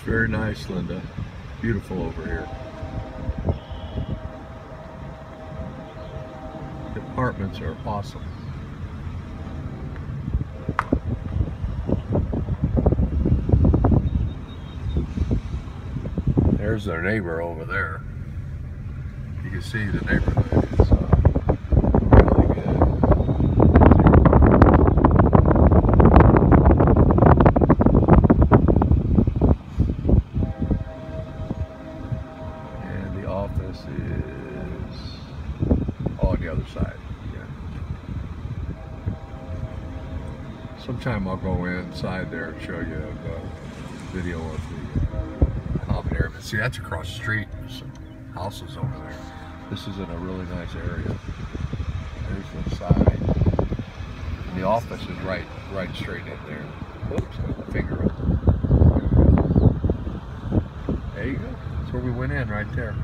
very nice, Linda. Beautiful over here. The apartments are awesome. There's their neighbor over there. You can see the neighborhood is uh, really good. Office is on the other side. Yeah. Sometime I'll go inside there and show you a video of the common area. But see, that's across the street. There's some houses over there. This is in a really nice area. There's the side. And the office is right, right straight in there. Oops, got finger up. There you go. That's where we went in, right there.